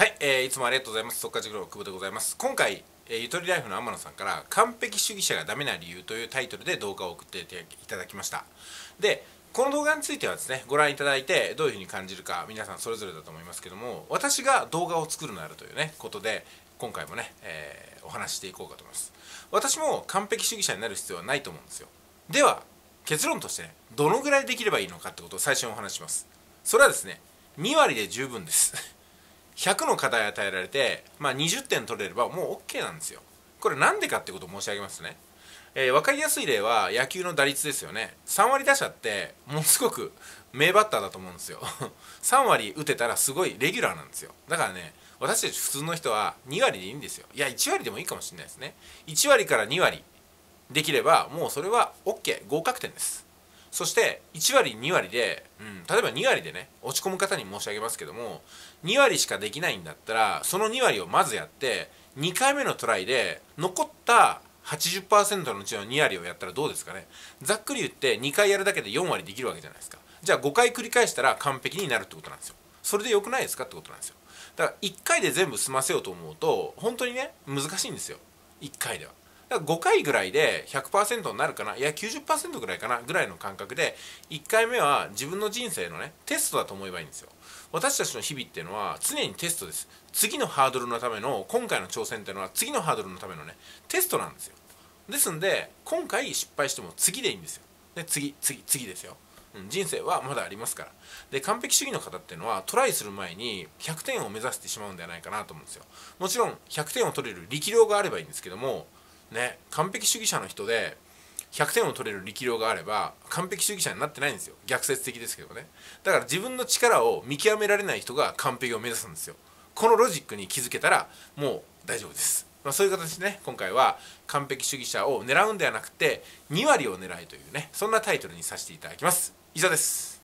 はい、えー、いつもありがとうございます。速稼塾の久保でございます。今回、えー、ゆとりライフの天野さんから完璧主義者がダメな理由というタイトルで動画を送っていただきました。で、この動画についてはですね、ご覧いただいてどういうふうに感じるか皆さんそれぞれだと思いますけども、私が動画を作るならというね、ことで、今回もね、えー、お話していこうかと思います。私も完璧主義者になる必要はないと思うんですよ。では、結論としてね、どのぐらいできればいいのかってことを最初にお話します。それはですね、2割で十分です。100の課題与えられて、まあ、20点取れればもう OK なんですよ。これなんでかってことを申し上げますね、えー、分かりやすい例は野球の打率ですよね。3割打者ってものすごく名バッターだと思うんですよ。3割打てたらすごいレギュラーなんですよ。だからね私たち普通の人は2割でいいんですよ。いや1割でもいいかもしれないですね。1割から2割できればもうそれは OK 合格点です。そして1割2割で、うん、例えば2割でね落ち込む方に申し上げますけども2割しかできないんだったらその2割をまずやって2回目のトライで残った80%のうちの2割をやったらどうですかね。ざっくり言って2回やるだけで4割できるわけじゃないですか。じゃあ5回繰り返したら完璧になるってことなんですよ。それでよくないですかってことなんですよ。だから1回で全部済ませようと思うと本当にね難しいんですよ。1回では。だから5回ぐらいで100%になるかな？いや90%ぐらいかな？ぐらいの感覚で1回目は自分の人生のねテストだと思えばいいんですよ。私たちの日々っていうのは常にテストです。次のハードルのための今回の挑戦っていうのは次のハードルのためのねテストなんですよ。ですんで今回失敗しても次でいいんですよ。で次次次ですよ。うん、人生はまだありますから。で完璧主義の方っていうのはトライする前に100点を目指してしまうんではないかなと思うんですよ。もちろん100点を取れる力量があればいいんですけどもね完璧主義者の人で100点を取れる力量があれば完璧主義者になってないんですよ。逆説的ですけどね。だから自分の力を見極められない人が完璧を目指すんですよ。このロジックに気づけたらもう大丈夫です、まあ、そういう形でね今回は完璧主義者を狙うんではなくて2割を狙いというねそんなタイトルにさせていただきます。以上です。